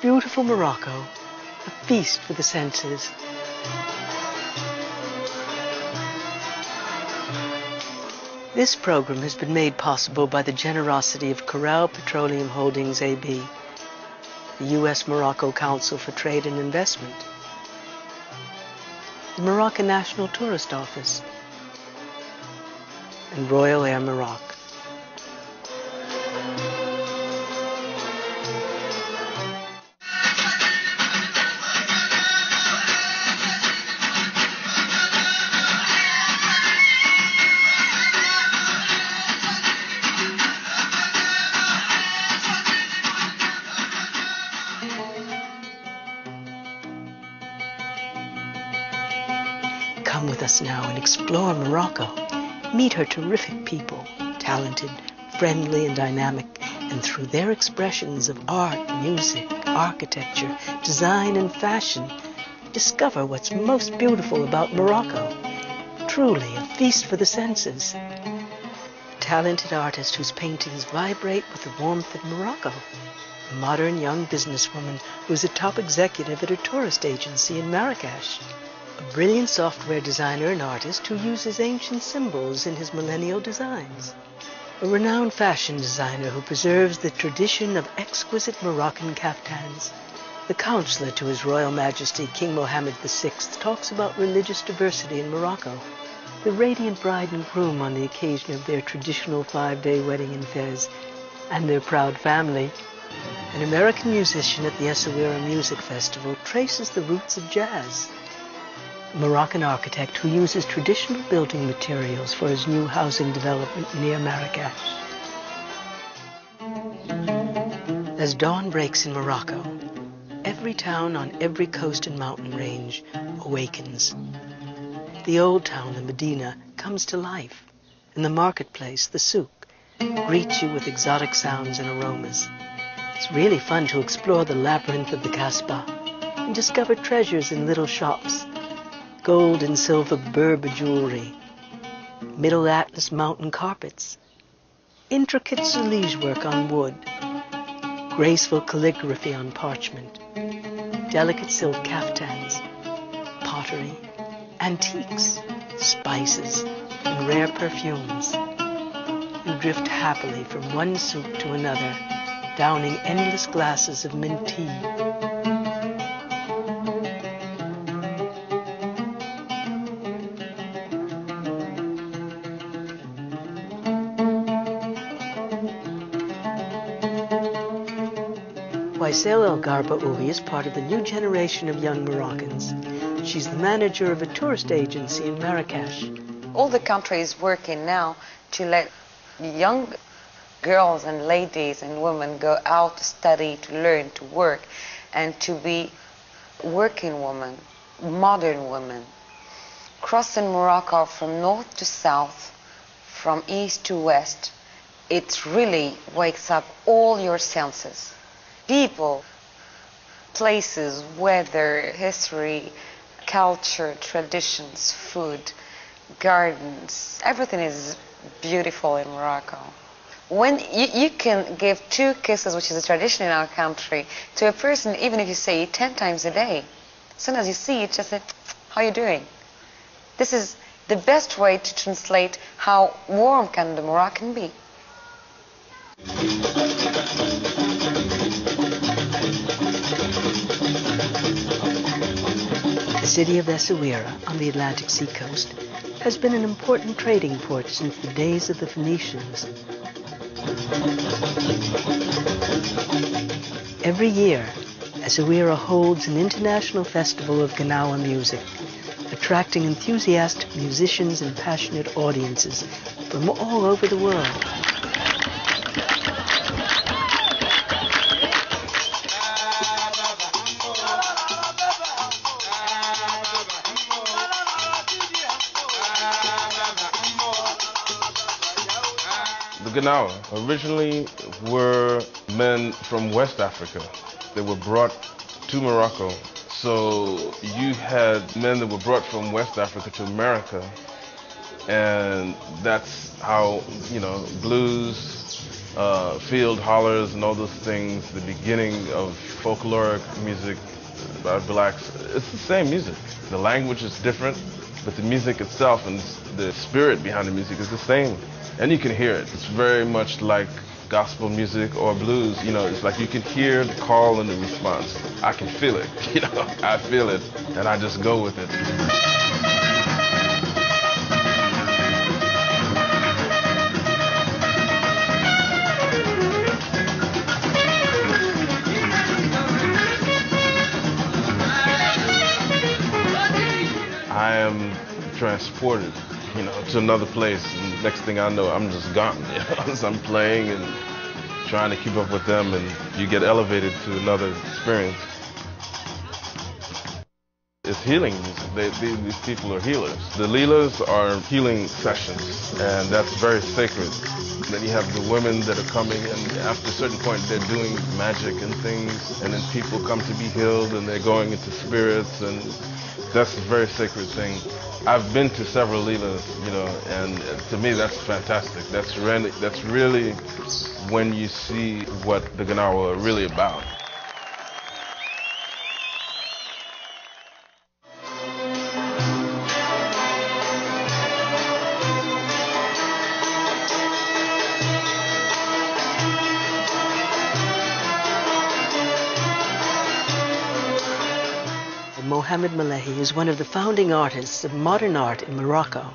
beautiful Morocco, a feast for the senses. This program has been made possible by the generosity of Coral Petroleum Holdings AB, the U.S. Morocco Council for Trade and Investment, the Moroccan National Tourist Office, and Royal Air Maroc. Us now and explore Morocco. Meet her terrific people, talented, friendly, and dynamic, and through their expressions of art, music, architecture, design, and fashion, discover what's most beautiful about Morocco. Truly a feast for the senses. Talented artist whose paintings vibrate with the warmth of Morocco. A modern young businesswoman who is a top executive at a tourist agency in Marrakesh a brilliant software designer and artist who uses ancient symbols in his millennial designs. A renowned fashion designer who preserves the tradition of exquisite Moroccan caftans. The counselor to His Royal Majesty King Mohammed VI talks about religious diversity in Morocco. The radiant bride and groom on the occasion of their traditional five-day wedding in Fez, and their proud family. An American musician at the Essaouira Music Festival traces the roots of jazz. Moroccan architect who uses traditional building materials for his new housing development near Marrakesh. As dawn breaks in Morocco, every town on every coast and mountain range awakens. The old town, the Medina, comes to life, and the marketplace, the souk, greets you with exotic sounds and aromas. It's really fun to explore the labyrinth of the Kasbah and discover treasures in little shops gold and silver Berber jewelry, Middle Atlas mountain carpets, intricate soulage work on wood, graceful calligraphy on parchment, delicate silk caftans, pottery, antiques, spices, and rare perfumes. You drift happily from one souk to another, downing endless glasses of mint tea. Waisel El Garba is part of the new generation of young Moroccans. She's the manager of a tourist agency in Marrakesh. All the country is working now to let young girls and ladies and women go out to study, to learn, to work, and to be working women, modern women. Crossing Morocco from north to south, from east to west, it really wakes up all your senses people, places, weather, history, culture, traditions, food, gardens. Everything is beautiful in Morocco. When you, you can give two kisses, which is a tradition in our country, to a person, even if you say it 10 times a day, as soon as you see it, just say, how are you doing? This is the best way to translate how warm can the Moroccan be. City of Essaouira on the Atlantic seacoast has been an important trading port since the days of the Phoenicians. Every year, Essaouira holds an international festival of Gnawa music, attracting enthusiastic musicians and passionate audiences from all over the world. Originally were men from West Africa. They were brought to Morocco. So you had men that were brought from West Africa to America. And that's how, you know, blues uh, field hollers and all those things, the beginning of folkloric music by blacks, it's the same music. The language is different, but the music itself and the spirit behind the music is the same. And you can hear it. It's very much like gospel music or blues. You know, it's like you can hear the call and the response. I can feel it. You know, I feel it, and I just go with it. I am transported, you know, to another place. And next thing I know, I'm just gone. You know, so I'm playing and trying to keep up with them, and you get elevated to another experience. It's healing. They, they, these people are healers. The Lilas are healing sessions, and that's very sacred. Then you have the women that are coming, and after a certain point, they're doing magic and things, and then people come to be healed, and they're going into spirits, and that's a very sacred thing. I've been to several Lilas, you know, and to me that's fantastic. That's really, that's really when you see what the Gnawa are really about. Mohamed Melehi is one of the founding artists of modern art in Morocco.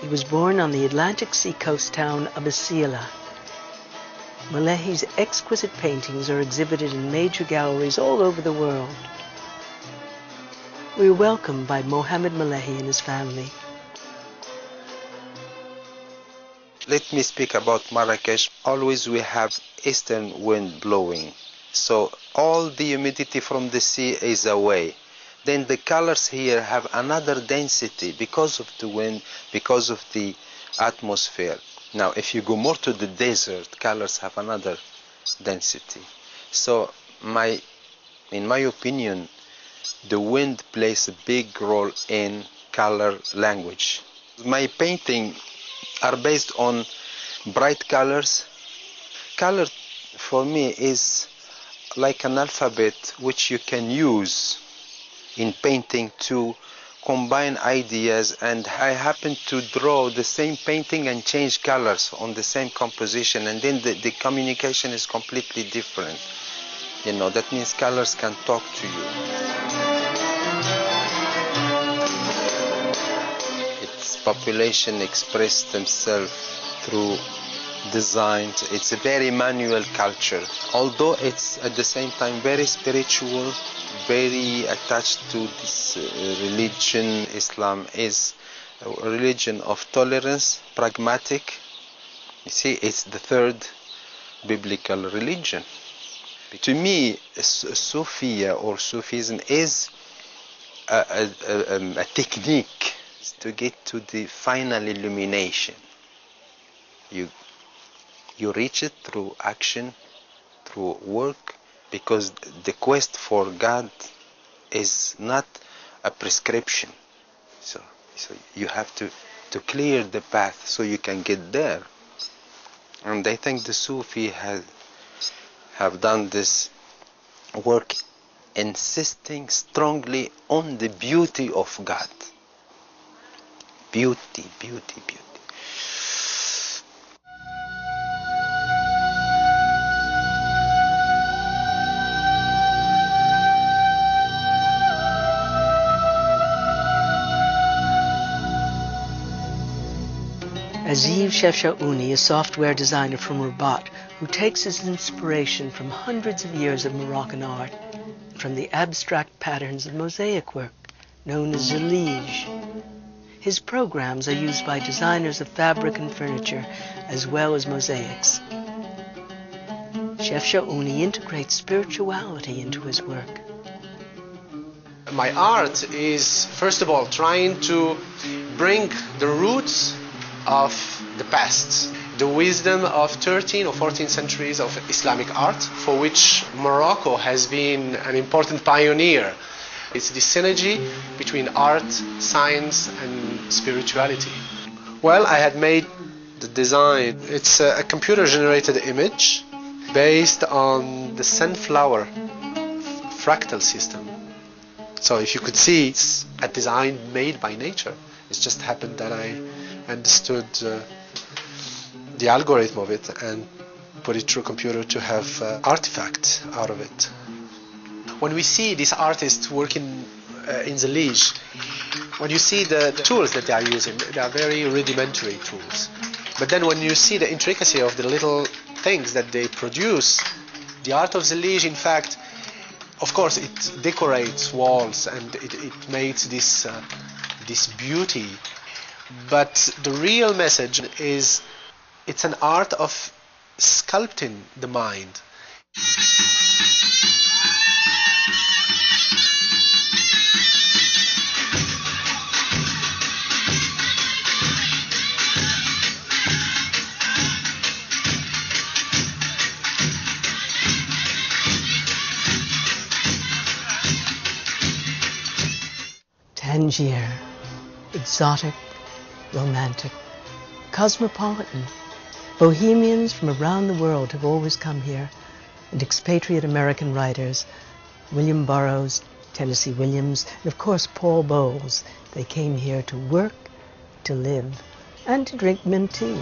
He was born on the Atlantic seacoast town of Asila. Melehi's exquisite paintings are exhibited in major galleries all over the world. We are welcomed by Mohamed Melehi and his family. Let me speak about Marrakesh. Always we have eastern wind blowing. So all the humidity from the sea is away then the colors here have another density because of the wind, because of the atmosphere. Now, if you go more to the desert, colors have another density. So, my, in my opinion, the wind plays a big role in color language. My painting are based on bright colors. Color for me is like an alphabet which you can use in painting to combine ideas and I happen to draw the same painting and change colors on the same composition and then the, the communication is completely different. You know, that means colors can talk to you. Its population express themselves through designs. It's a very manual culture, although it's at the same time very spiritual, very attached to this uh, religion. Islam is a religion of tolerance, pragmatic. You see, it's the third biblical religion. To me, Sufia or Sufism is a, a, a, a technique to get to the final illumination. You you reach it through action, through work, because the quest for God is not a prescription. So, so you have to, to clear the path so you can get there. And I think the Sufi has have done this work insisting strongly on the beauty of God. Beauty, beauty, beauty. Aziz Shefshaouni, a software designer from Rabat, who takes his inspiration from hundreds of years of Moroccan art, from the abstract patterns of mosaic work, known as zellige. His programs are used by designers of fabric and furniture, as well as mosaics. Shefshaouni integrates spirituality into his work. My art is, first of all, trying to bring the roots of the past, the wisdom of 13 or 14 centuries of Islamic art, for which Morocco has been an important pioneer. It's the synergy between art, science, and spirituality. Well, I had made the design. It's a, computer generated image based on the sunflower fractal system. So if you could see, it's a design made by nature. It just happened that I understood uh, the algorithm of it and put it through a computer to have uh, artifact out of it. When we see these artists working uh, in zellige, when you see the, the tools that they are using, they are very rudimentary tools. But then when you see the intricacy of the little things that they produce, the art of zellige, in fact, of course, it decorates walls and it, it makes this uh, this beauty. But the real message is it's an art of sculpting the mind. Tangier, exotic, romantic, cosmopolitan. Bohemians from around the world have always come here, and expatriate American writers, William Burroughs, Tennessee Williams, and of course Paul Bowles. They came here to work, to live, and to drink mint tea.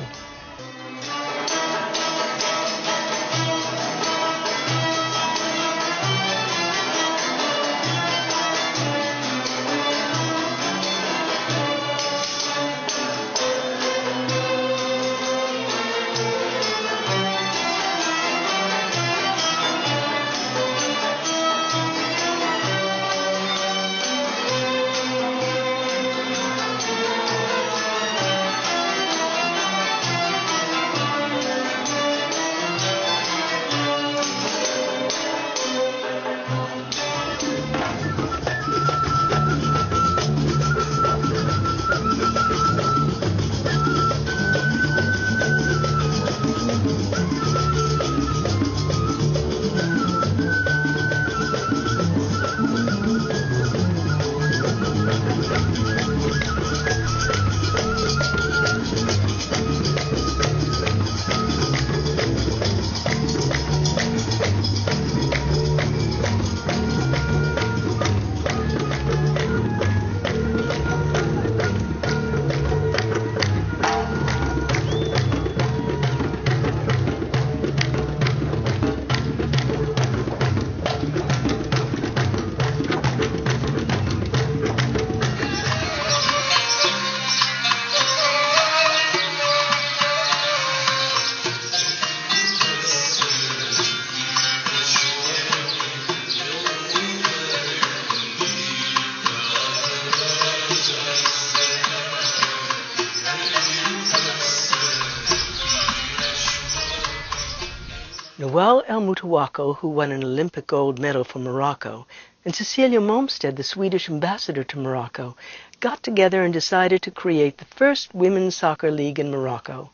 Nawal El Moutawakel, who won an Olympic gold medal for Morocco, and Cecilia Momsted, the Swedish ambassador to Morocco, got together and decided to create the first women's soccer league in Morocco.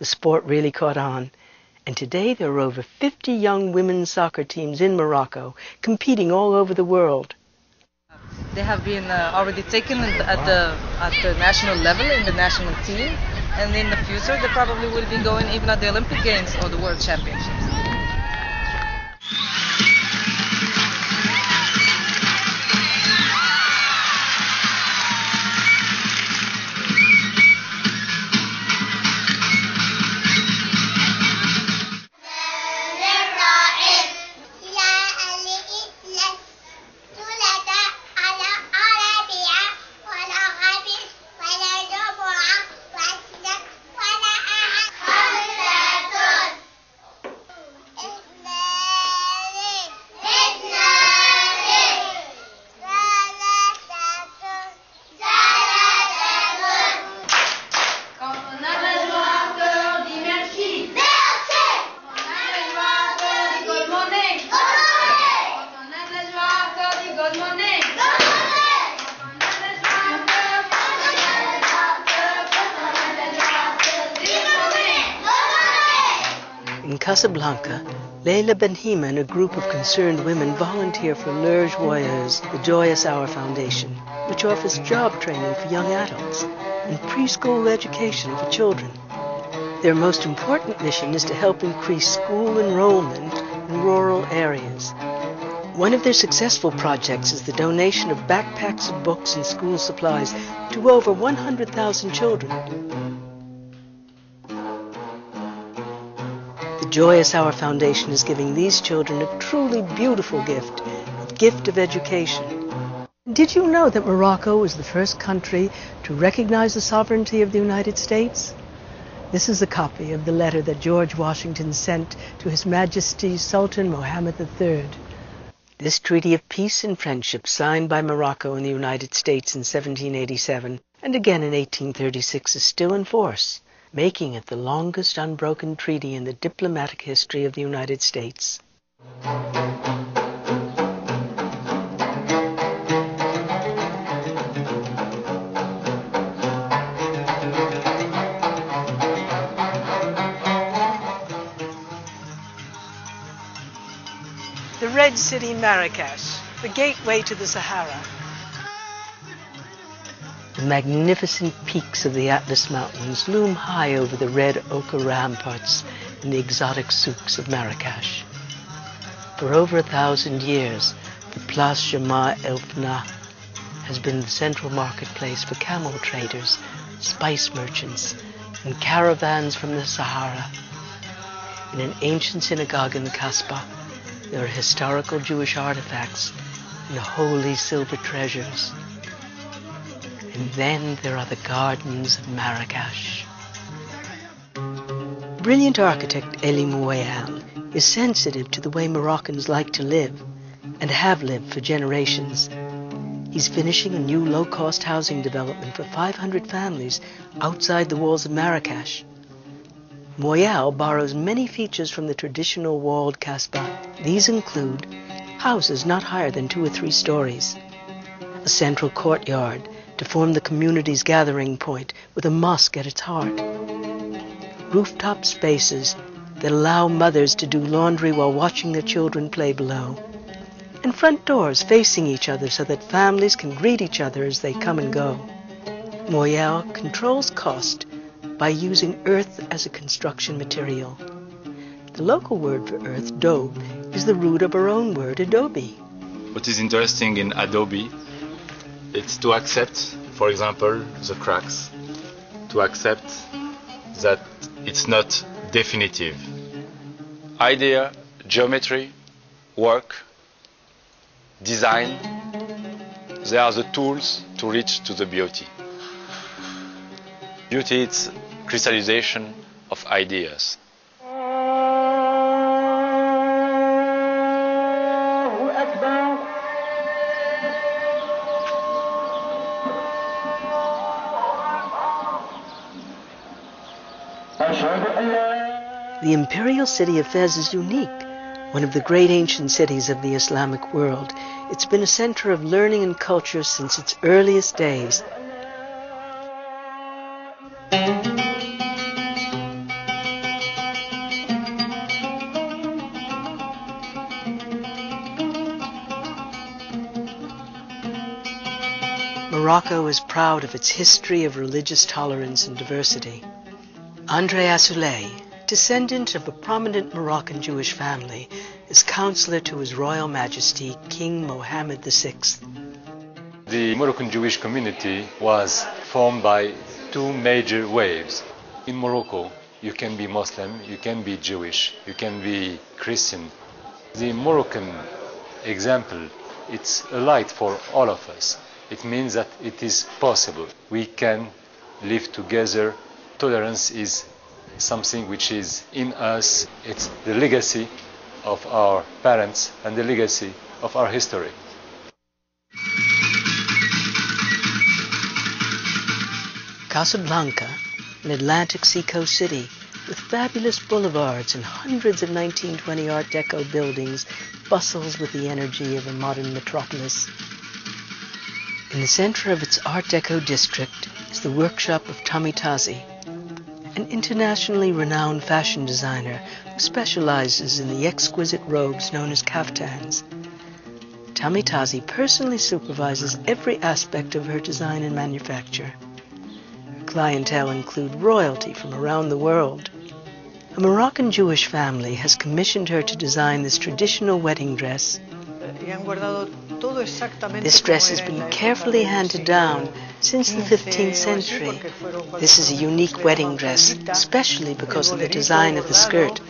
The sport really caught on, and today there are over 50 young women's soccer teams in Morocco competing all over the world. They have been uh, already taken at the at the national level in the national team, and in the future they probably will be going even at the Olympic Games or the World Championships. Casablanca, Leila Benhima and a group of concerned women volunteer for L'Heure Joyeuse, the Joyous Hour Foundation, which offers job training for young adults and preschool education for children. Their most important mission is to help increase school enrollment in rural areas. One of their successful projects is the donation of backpacks of books and school supplies to over 100,000 children. Joyous Hour Foundation is giving these children a truly beautiful gift, a gift of education. Did you know that Morocco was the first country to recognize the sovereignty of the United States? This is a copy of the letter that George Washington sent to His Majesty Sultan Mohammed III. This treaty of peace and friendship signed by Morocco and the United States in 1787 and again in 1836 is still in force, making it the longest unbroken treaty in the diplomatic history of the United States. the Red City Marrakesh, the gateway to the Sahara. The magnificent peaks of the Atlas Mountains loom high over the red ochre ramparts and the exotic souks of Marrakesh. For over a thousand years, the Place Jemaa el Fna has been the central marketplace for camel traders, spice merchants, and caravans from the Sahara. In an ancient synagogue in the Kasbah, there are historical Jewish artifacts and holy silver treasures. And then there are the gardens of Marrakesh. Brilliant architect Elie Mouyal is sensitive to the way Moroccans like to live and have lived for generations. He's finishing a new low-cost housing development for 500 families outside the walls of Marrakesh. Mouyal borrows many features from the traditional walled Kasbah. These include houses not higher than two or three stories, a central courtyard to form the community's gathering point with a mosque at its heart, rooftop spaces that allow mothers to do laundry while watching their children play below, and front doors facing each other so that families can greet each other as they come and go. Mouyal controls cost by using earth as a construction material. The local word for earth, daub, is the root of our own word, adobe. What is interesting in Adobe, it's to accept, for example, the cracks, to accept that it's not definitive. Idea, geometry, work, design, they are the tools to reach to the beauty. Beauty is crystallization of ideas. The imperial city of Fez is unique, one of the great ancient cities of the Islamic world. It's been a center of learning and culture since its earliest days. Morocco is proud of its history of religious tolerance and diversity. Andre Azoulay, descendant of a prominent Moroccan Jewish family, is counselor to His Royal Majesty King Mohammed VI. The Moroccan Jewish community was formed by two major waves. In Morocco, you can be Muslim, you can be Jewish, you can be Christian. The Moroccan example, it's a light for all of us. It means that it is possible. We can live together. Tolerance is something which is in us. It's the legacy of our parents and the legacy of our history. Casablanca, an Atlantic seacoast city with fabulous boulevards and hundreds of 1920 Art Deco buildings, bustles with the energy of a modern metropolis. In the center of its Art Deco district is the workshop of Tamy Tazi, an internationally renowned fashion designer who specializes in the exquisite robes known as kaftans. Tamy Tazi personally supervises every aspect of her design and manufacture. Her clientele include royalty from around the world. A Moroccan Jewish family has commissioned her to design this traditional wedding dress. Eh, This dress has been carefully handed down since the 15th century. This is a unique wedding dress, especially because of the design of the skirt.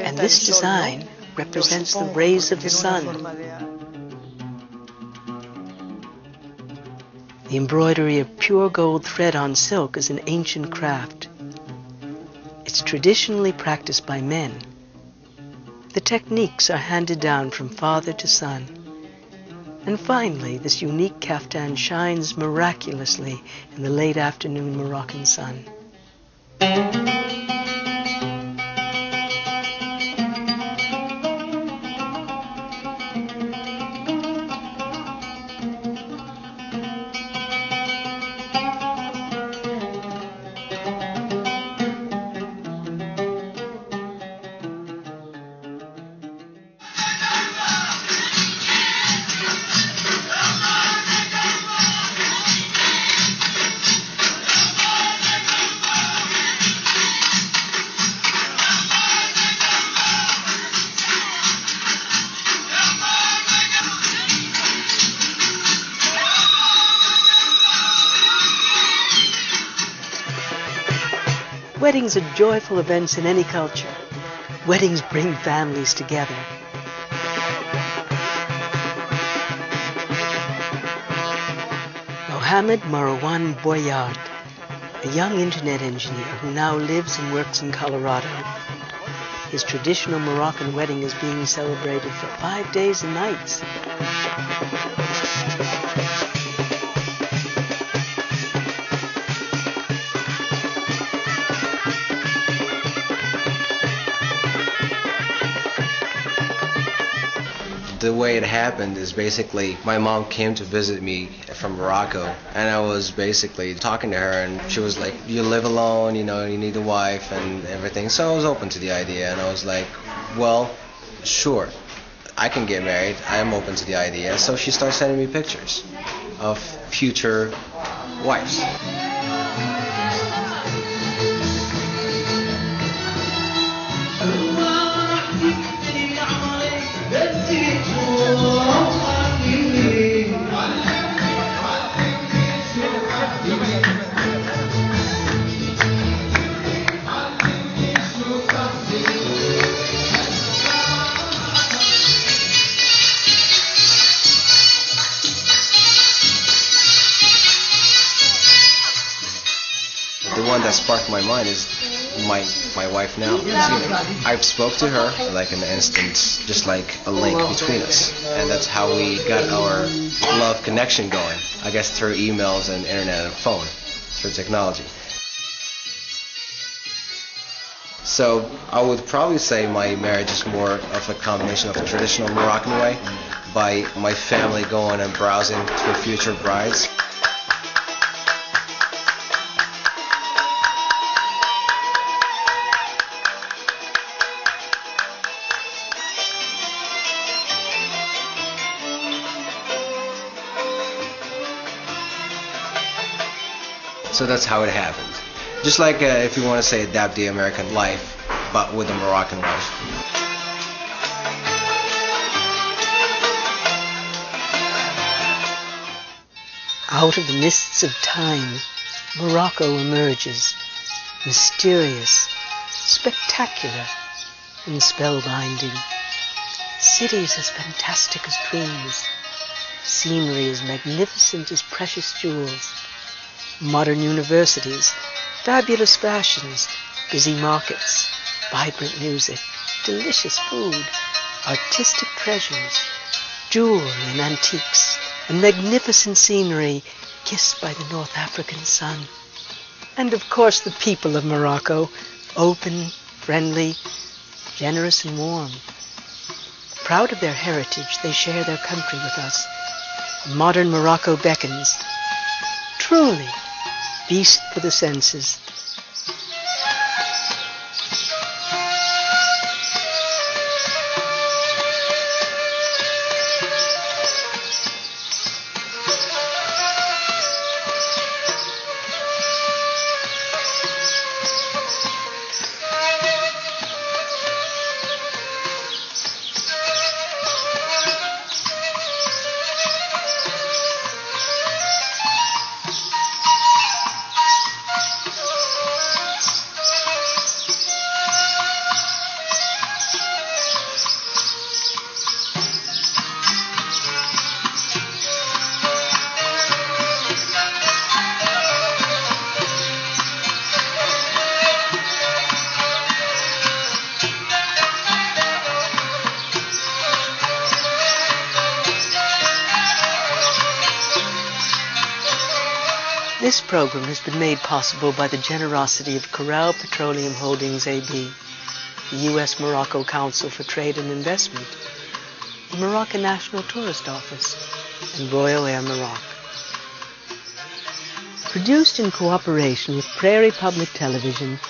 And this design represents the rays of the sun. The embroidery of pure gold thread on silk is an ancient craft. It's traditionally practiced by men. The techniques are handed down from father to son. And finally, this unique kaftan shines miraculously in the late afternoon Moroccan sun. Weddings are joyful events in any culture. Weddings bring families together. Mohamed Marwan Boyard, a young internet engineer who now lives and works in Colorado. His traditional Moroccan wedding is being celebrated for five days and nights. The way it happened is basically my mom came to visit me from Morocco, and I was basically talking to her, and she was like, "You live alone, you know, you need a wife and everything." So I was open to the idea, and I was like, "Well, sure, I can get married. I am open to the idea." So she started sending me pictures of future wives. Sparked my mind is my my wife now. I've spoke to her like an instant, just like a link between us, and that's how we got our love connection going. I guess through emails and internet and phone, through technology. So I would probably say my marriage is more of a combination of a traditional Moroccan way, by my family going and browsing for future brides. So that's how it happened. Just like uh, if you want to say adapt the American life, but with a Moroccan life. Out of the mists of time, Morocco emerges, mysterious, spectacular, and spellbinding. Cities as fantastic as dreams, scenery as magnificent as precious jewels, modern universities, fabulous fashions, busy markets, vibrant music, delicious food, artistic treasures, jewelry and antiques, and magnificent scenery kissed by the North African sun. And of course the people of Morocco, open, friendly, generous and warm. Proud of their heritage, they share their country with us. Modern Morocco beckons. Truly, feast for the senses. This program has been made possible by the generosity of Coral Petroleum Holdings AB, the U.S. Morocco Council for Trade and Investment, the Moroccan National Tourist Office, and Royal Air Maroc. Produced in cooperation with Prairie Public Television